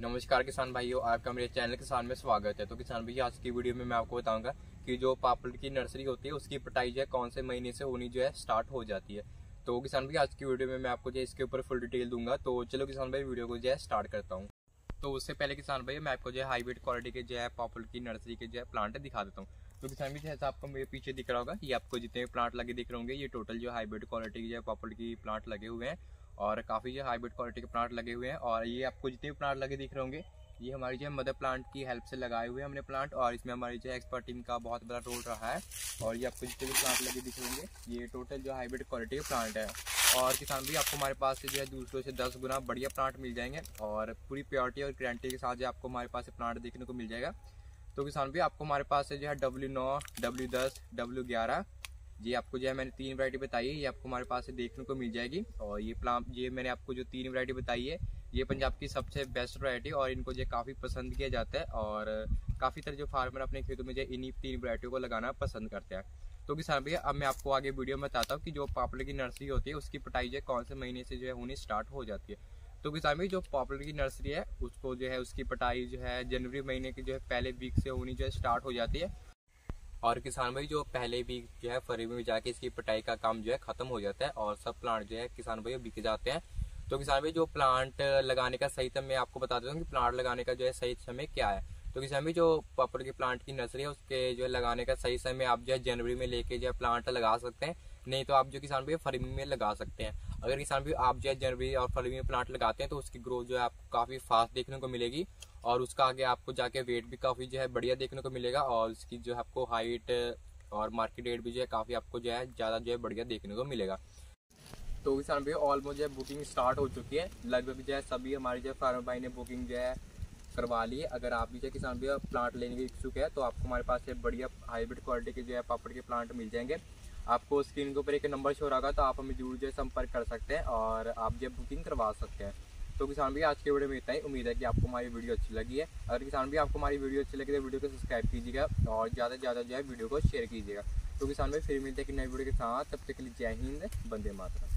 नमस्कार किसान भाइयों आपका मेरे चैनल किसान में स्वागत है। तो किसान भैया आज की वीडियो में मैं आपको बताऊँगा कि जो पापड़ की नर्सरी होती है, उसकी पटाई जो है, कौन से महीने से होनी जो है स्टार्ट हो जाती है। तो किसान भैया आज की वीडियो में मैं आपको जो इसके ऊपर फुल डिटेल दूँगा। तो चलो किसान भाई, वीडियो को जो है स्टार्ट करता हूँ। तो उससे पहले किसान भैया मैं आपको जो है हाईब्रिड क्वालिटी के जो है, पापड़ की नर्सरी के जो है प्लांट दिखा देता हूँ। तो किसान भी जैसा आपको मेरे पीछे दिख रहा होगा, ये आपको जितने प्लांट लगे दिख रहे होंगे, ये टोटल जो हाईब्रिड क्वालिटी के जो है, पापड़ की प्लांट लगे हुए हैं। और काफ़ी जो हाइब्रिड क्वालिटी के प्लांट लगे हुए हैं और ये आपको जितने भी प्लांट लगे दिख रहे होंगे, ये हमारी जो है मदर प्लांट की हेल्प से लगाए हुए हैं हमने प्लांट और इसमें हमारी जो है एक्सपर्ट टीम का बहुत बड़ा रोल रहा है और ये आपको जितने भी प्लांट लगे दिख रहे होंगे, ये टोटल जो हाइब्रिड क्वालिटी के प्लांट है। और किसान भी आपको हमारे पास से जो है दूसरों से दस गुना बढ़िया प्लांट मिल जाएँगे और पूरी प्योरिटी और गारंटी के साथ जो आपको हमारे पास से प्लांट देखने को मिल जाएगा। तो किसान भी आपको हमारे पास से जो है डब्ल्यू नौ डब्ल्यू दस डब्ल्यू ग्यारह ये आपको जो है मैंने तीन वैरायटी बताई है, ये आपको हमारे पास से देखने को मिल जाएगी। और ये प्लांट ये मैंने आपको जो तीन वैरायटी बताई है, ये पंजाब की सबसे बेस्ट वैरायटी और इनको जो काफ़ी पसंद किया जाता है और काफ़ी तरह जो फार्मर अपने खेतों में जो इन्हीं तीन वैरायटी को लगाना पसंद करते हैं। तो किसान भैया, अब मैं आपको आगे वीडियो में बताता हूँ कि जो पापड़ की नर्सरी होती है, उसकी पटाई जो है कौन से महीने से जो है होनी स्टार्ट हो जाती है। तो किसान भाई जो पॉपुलर की नर्सरी है, उसको जो है, उसकी पटाई जो है जनवरी महीने की जो है पहले वीक से होनी जो है स्टार्ट हो जाती है। और किसान भाई, जो पहले भी जो है फरवरी में जाके इसकी पटाई का काम जो है, खत्म हो जाता है और सब प्लांट जो है, किसान भाई बिक जाते हैं। तो किसान भाई, जो प्लांट लगाने का सही समय आपको बता देता हूँ कि प्लांट लगाने का जो है, सही समय क्या है। तो किसान भाई, जो पापड़ के प्लांट की नर्सरी है, उसके जो है, लगाने का सही समय आप जो है, जनवरी में लेके जो है प्लांट लगा सकते हैं। नहीं तो आप जो किसान भाई फरवरी में लगा सकते हैं। अगर किसान भाई, आप जो है, जनवरी और फरवरी में प्लांट लगाते हैं तो उसकी ग्रोथ जो है, आपको काफ़ी फास्ट देखने को मिलेगी। और उसका आगे आपको जाके वेट भी काफ़ी जो है बढ़िया देखने को मिलेगा और उसकी जो है आपको हाइट और मार्केट रेट भी जो है काफ़ी आपको जो है ज़्यादा जो है बढ़िया देखने को मिलेगा तो किसान भैया ऑलमोस्ट जो है बुकिंग स्टार्ट हो चुकी है लगभग जो है सभी हमारे जो है फार्मर भाई ने बुकिंग जो है करवा ली है अगर आप भी जो किसान भैया प्लांट लेने के इच्छुक है तो आपको हमारे पास बढ़िया हाइब्रिड क्वालिटी के जो है पापड़ के प्लांट मिल जाएँगे आपको स्क्रीन के ऊपर एक नंबर शो रहा तो आप हमें ज़रूर जो है संपर्क कर सकते हैं और आप जो बुकिंग करवा सकते हैं तो किसान भी आज के वीडियो में इतना ही। उम्मीद है कि आपको हमारी वीडियो अच्छी लगी है। अगर किसान भी आपको हमारी वीडियो अच्छी लगी तो वीडियो को सब्सक्राइब कीजिएगा और ज़्यादा से ज़्यादा जो है वीडियो को शेयर कीजिएगा। तो किसान भाई, फिर मिलते हैं कि नए वीडियो के साथ। तब तक के लिए जय हिंद बंदे मातरम।